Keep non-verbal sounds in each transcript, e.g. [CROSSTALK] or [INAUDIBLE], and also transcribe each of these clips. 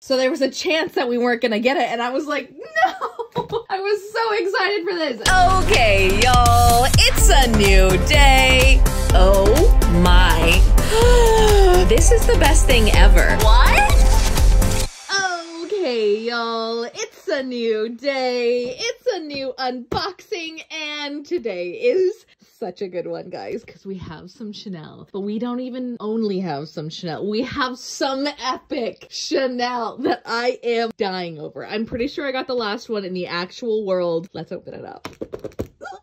So there was a chance that we weren't gonna get it, and I was like, no! [LAUGHS] I was so excited for this. Okay, y'all, it's a new day. Oh my. [GASPS] this is the best thing ever. What? Okay, y'all, it's a new day. It's a new unboxing, and today is such a good one, guys, because we have some Chanel. But we don't even only have some Chanel. We have some epic Chanel that I am dying over. I'm pretty sure I got the last one in the actual world. Let's open it up.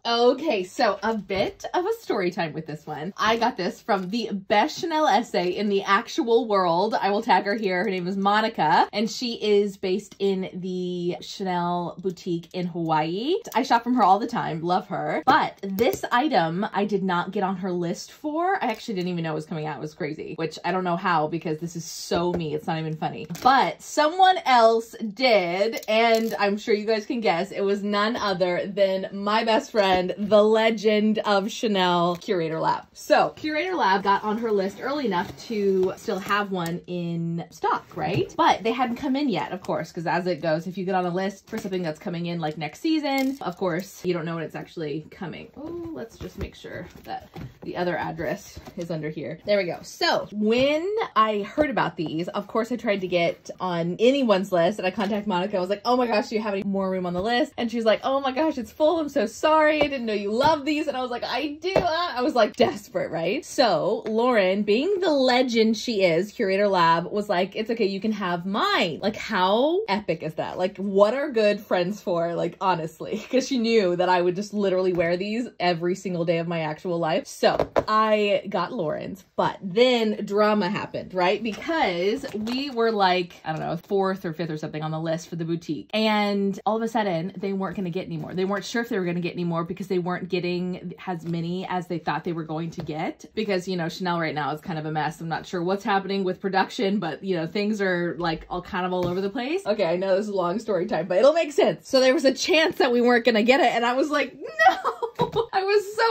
Okay, so a bit of a story time with this one. I got this from the best Chanel SA in the actual world. I will tag her here. Her name is Monica, and she is based in the Chanel boutique in Hawaii. I shop from her all the time. Love her. But this item I did not get on her list for. I actually didn't even know it was coming out. It was crazy, which I don't know how because this is so me. It's not even funny. But someone else did, and I'm sure you guys can guess. It was none other than my best friend, the legend of Chanel Curator Lab. So Curator Lab got on her list early enough to still have one in stock, right? But they hadn't come in yet, of course, because as it goes, if you get on a list for something that's coming in like next season, of course, you don't know when it's actually coming. Oh, let's just make sure that the other address is under here. There we go. So when I heard about these, of course, I tried to get on anyone's list and I contacted Monica. I was like, oh my gosh, do you have any more room on the list? And she's like, oh my gosh, it's full. I'm so sorry. I didn't know you love these. And I was like, I do. Uh, I was like desperate, right? So Lauren, being the legend she is, Curator Lab, was like, it's okay. You can have mine. Like, how epic is that? Like, what are good friends for? Like, honestly, [LAUGHS] because she knew that I would just literally wear these every single day of my actual life. So I got Lauren's, but then drama happened, right? Because we were like, I don't know, fourth or fifth or something on the list for the boutique. And all of a sudden, they weren't going to get any more. They weren't sure if they were going to get any more because they weren't getting as many as they thought they were going to get. Because, you know, Chanel right now is kind of a mess. I'm not sure what's happening with production, but, you know, things are like all kind of all over the place. Okay, I know this is a long story time, but it'll make sense. So there was a chance that we weren't going to get it. And I was like, [LAUGHS] no!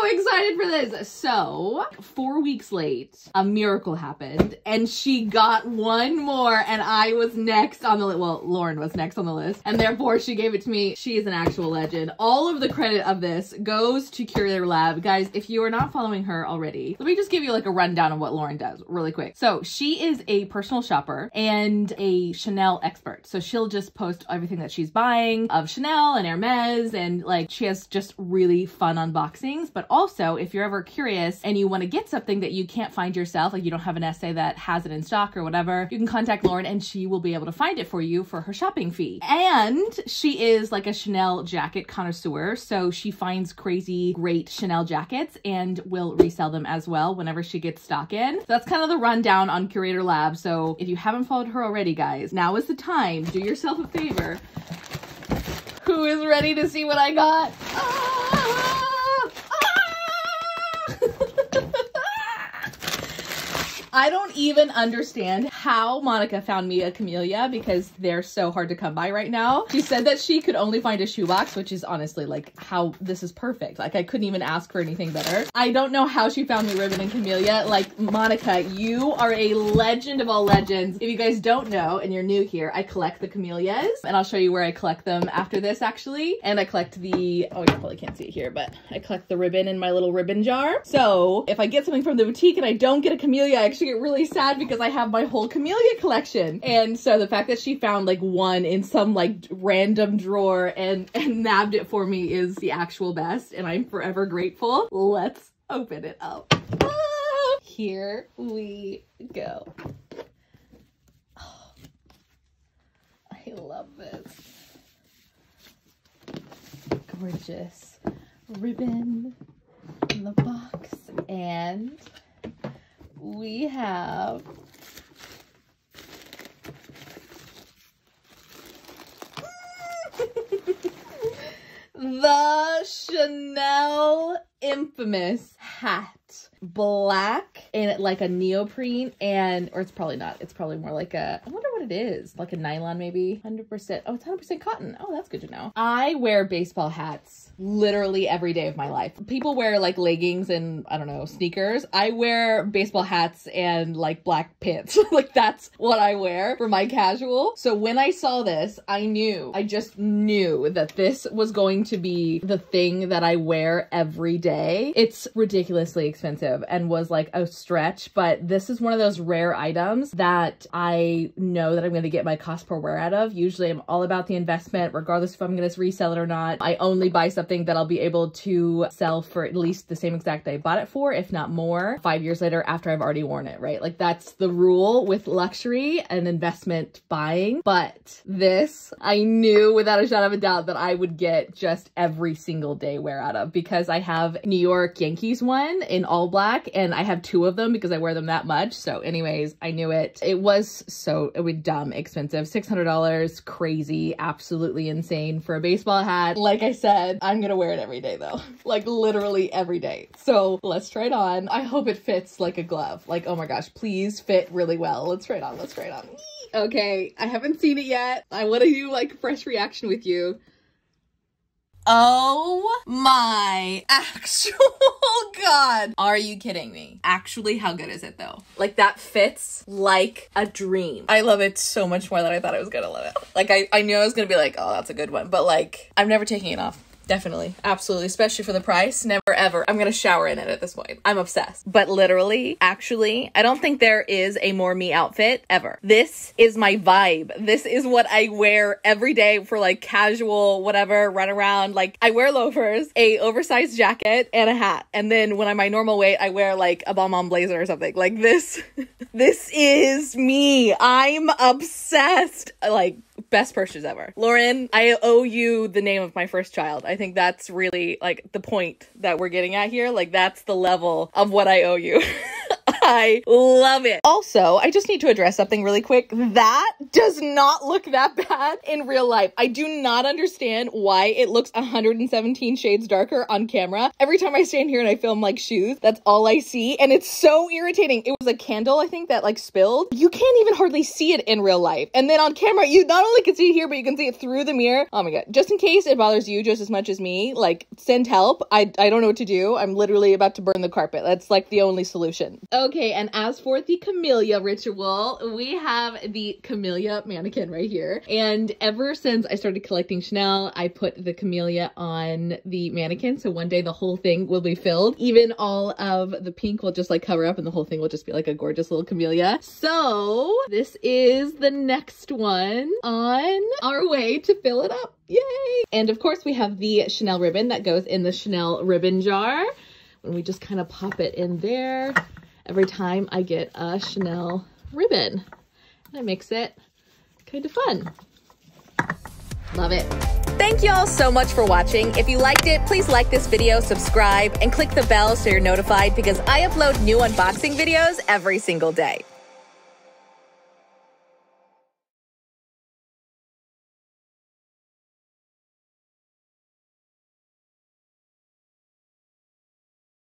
So excited for this. So, four weeks late, a miracle happened, and she got one more, and I was next on the list. Well, Lauren was next on the list, and therefore she gave it to me. She is an actual legend. All of the credit of this goes to Curator Lab. Guys, if you are not following her already, let me just give you like a rundown of what Lauren does really quick. So, she is a personal shopper and a Chanel expert. So, she'll just post everything that she's buying of Chanel and Hermes, and like she has just really fun unboxings. But also, if you're ever curious and you want to get something that you can't find yourself, like you don't have an SA that has it in stock or whatever, you can contact Lauren and she will be able to find it for you for her shopping fee. And she is like a Chanel jacket connoisseur, so she finds crazy great Chanel jackets and will resell them as well whenever she gets stock in. So that's kind of the rundown on Curator Lab. So if you haven't followed her already, guys, now is the time. Do yourself a favor. Who is ready to see what I got? Ah! I don't even understand how Monica found me a camellia because they're so hard to come by right now. She said that she could only find a shoebox, which is honestly like how this is perfect. Like I couldn't even ask for anything better. I don't know how she found me ribbon and camellia. Like Monica, you are a legend of all legends. If you guys don't know and you're new here, I collect the camellias and I'll show you where I collect them after this actually. And I collect the, oh, you probably can't see it here, but I collect the ribbon in my little ribbon jar. So if I get something from the boutique and I don't get a camellia, I actually get really sad because I have my whole camellia collection. And so the fact that she found like one in some like random drawer and, and nabbed it for me is the actual best. And I'm forever grateful. Let's open it up. Ah, here we go. Oh, I love this. Gorgeous ribbon in the box and we have [LAUGHS] the Chanel infamous hat. Black and like a neoprene and, or it's probably not, it's probably more like a, I wonder it is. Like a nylon, maybe. 100%. Oh, it's 100% cotton. Oh, that's good to know. I wear baseball hats literally every day of my life. People wear like leggings and I don't know, sneakers. I wear baseball hats and like black pants. [LAUGHS] like that's what I wear for my casual. So when I saw this, I knew, I just knew that this was going to be the thing that I wear every day. It's ridiculously expensive and was like a stretch, but this is one of those rare items that I know that I'm going to get my cost per wear out of. Usually I'm all about the investment, regardless if I'm going to resell it or not. I only buy something that I'll be able to sell for at least the same exact day I bought it for, if not more, five years later after I've already worn it, right? Like that's the rule with luxury and investment buying. But this, I knew without a shadow of a doubt that I would get just every single day wear out of because I have New York Yankees one in all black and I have two of them because I wear them that much. So anyways, I knew it. It was so, it was dumb expensive. $600, crazy, absolutely insane for a baseball hat. Like I said, I'm gonna wear it every day though. [LAUGHS] like literally every day. So let's try it on. I hope it fits like a glove. Like, oh my gosh, please fit really well. Let's try it on. Let's try it on. Okay, I haven't seen it yet. I want to do like fresh reaction with you. Oh my actual [LAUGHS] god. Are you kidding me? Actually, how good is it though? Like that fits like a dream. I love it so much more than I thought I was gonna love it. Like I, I knew I was gonna be like, oh, that's a good one. But like, I'm never taking it off. Definitely. Absolutely. Especially for the price. Never ever. I'm going to shower in it at this point. I'm obsessed. But literally, actually, I don't think there is a more me outfit ever. This is my vibe. This is what I wear every day for like casual, whatever, run around. Like I wear loafers, a oversized jacket, and a hat. And then when I'm my normal weight, I wear like a Balmain blazer or something. Like this, [LAUGHS] this is me. I'm obsessed. Like best purchase ever. Lauren, I owe you the name of my first child. I think that's really like the point that we're getting at here. Like that's the level of what I owe you. [LAUGHS] I love it. Also, I just need to address something really quick. That does not look that bad in real life. I do not understand why it looks 117 shades darker on camera. Every time I stand here and I film like shoes, that's all I see. And it's so irritating. It was a candle, I think, that like spilled. You can't even hardly see it in real life. And then on camera, you not only can see it here, but you can see it through the mirror. Oh my God. Just in case it bothers you just as much as me, like send help. I, I don't know what to do. I'm literally about to burn the carpet. That's like the only solution. Okay, and as for the camellia ritual, we have the camellia mannequin right here. And ever since I started collecting Chanel, I put the camellia on the mannequin. So one day the whole thing will be filled. Even all of the pink will just like cover up and the whole thing will just be like a gorgeous little camellia. So this is the next one on our way to fill it up. Yay! And of course we have the Chanel ribbon that goes in the Chanel ribbon jar. And we just kind of pop it in there every time I get a Chanel ribbon. That makes it kind of fun. Love it. Thank you all so much for watching. If you liked it, please like this video, subscribe, and click the bell so you're notified because I upload new unboxing videos every single day.